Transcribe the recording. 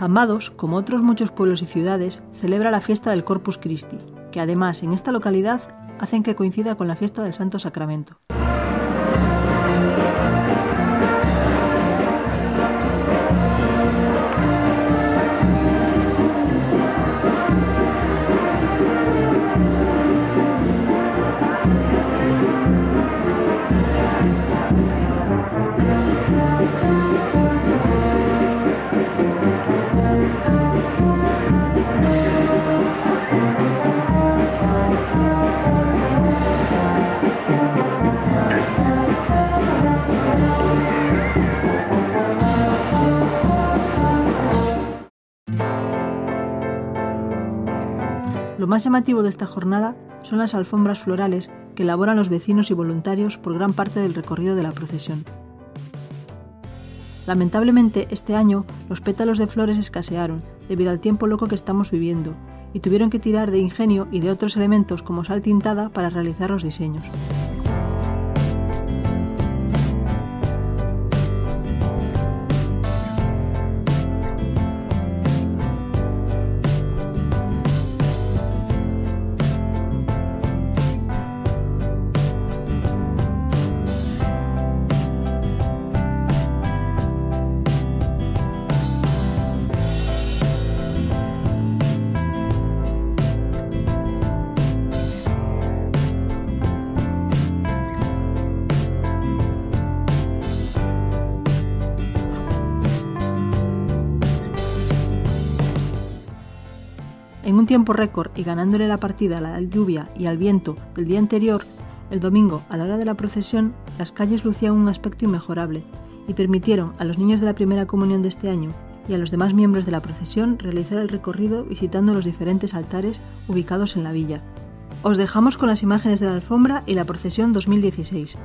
Cambados, como otros muchos pueblos y ciudades, celebra la fiesta del Corpus Christi, que además en esta localidad hacen que coincida con la fiesta del Santo Sacramento. Más llamativo de esta jornada son las alfombras florales que elaboran los vecinos y voluntarios por gran parte del recorrido de la procesión. Lamentablemente, este año los pétalos de flores escasearon debido al tiempo loco que estamos viviendo y tuvieron que tirar de ingenio y de otros elementos como sal tintada para realizar los diseños. En un tiempo récord y ganándole la partida a la lluvia y al viento del día anterior, el domingo, a la hora de la procesión, las calles lucían un aspecto inmejorable y permitieron a los niños de la primera comunión de este año y a los demás miembros de la procesión realizar el recorrido visitando los diferentes altares ubicados en la villa. Os dejamos con las imágenes de la alfombra y la procesión 2016.